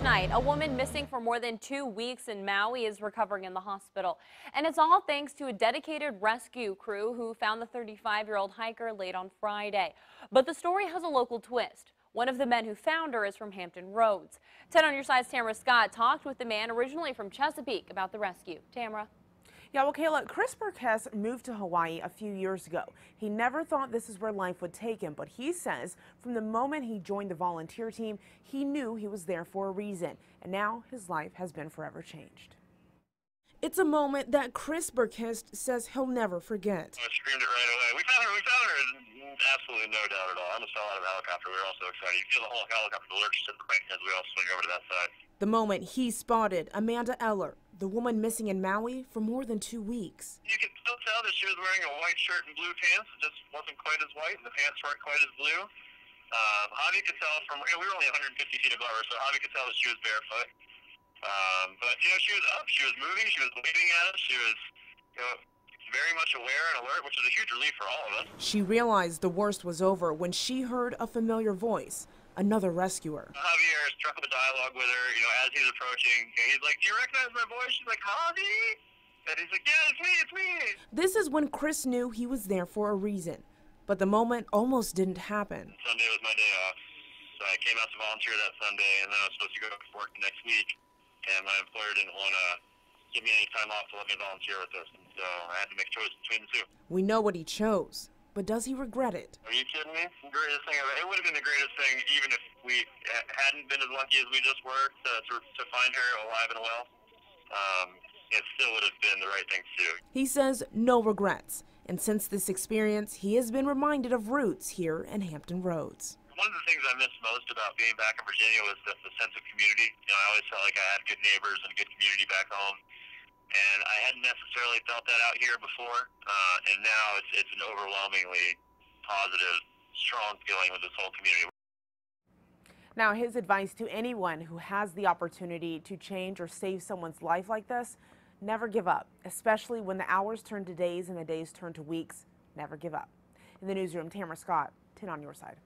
tonight. A woman missing for more than two weeks in Maui is recovering in the hospital. And it's all thanks to a dedicated rescue crew who found the 35-year-old hiker late on Friday. But the story has a local twist. One of the men who found her is from Hampton Roads. 10 on your side's Tamara Scott talked with the man originally from Chesapeake about the rescue. Tamara. Yeah, well, Kayla, Chris Berquist moved to Hawaii a few years ago. He never thought this is where life would take him, but he says from the moment he joined the volunteer team, he knew he was there for a reason, and now his life has been forever changed. It's a moment that Chris Berquist says he'll never forget. I screamed it right away. We found her, we found her. Absolutely no doubt at all. I almost fell out of a helicopter. We were all so excited. You feel the whole helicopter lurch at the right as we all swing over to that side. The moment he spotted Amanda Eller, the woman missing in Maui for more than two weeks. You could still tell that she was wearing a white shirt and blue pants. It just wasn't quite as white, and the pants weren't quite as blue. Um, Javi could tell from, you know, we were only 150 feet above her, so Javi could tell that she was barefoot. Um, but, you know, she was up, she was moving, she was waving at us, she was, you know, very much aware and alert, which is a huge relief for all of us. She realized the worst was over when she heard a familiar voice another rescuer. Javier struck up a dialogue with her, you know, as he's approaching. He's like, do you recognize my voice? She's like, Javi? And he's like, yeah, it's me, it's me. This is when Chris knew he was there for a reason. But the moment almost didn't happen. Sunday was my day off. So I came out to volunteer that Sunday, and then I was supposed to go to work the next week. And my employer didn't want to give me any time off to let me volunteer with us. And so I had to make a choice between the two. We know what he chose. But does he regret it? Are you kidding me? Greatest thing ever. It would have been the greatest thing even if we hadn't been as lucky as we just were to, to, to find her alive and well. Um, it still would have been the right thing to do. He says no regrets. And since this experience, he has been reminded of roots here in Hampton Roads. One of the things I miss most about being back in Virginia was the, the sense of community. You know, I always felt like I had good neighbors and a good community back home I hadn't necessarily felt that out here before, uh, and now it's it's an overwhelmingly positive, strong feeling with this whole community. Now, his advice to anyone who has the opportunity to change or save someone's life like this, never give up, especially when the hours turn to days and the days turn to weeks. Never give up. In the newsroom, Tamara Scott, 10 on your side.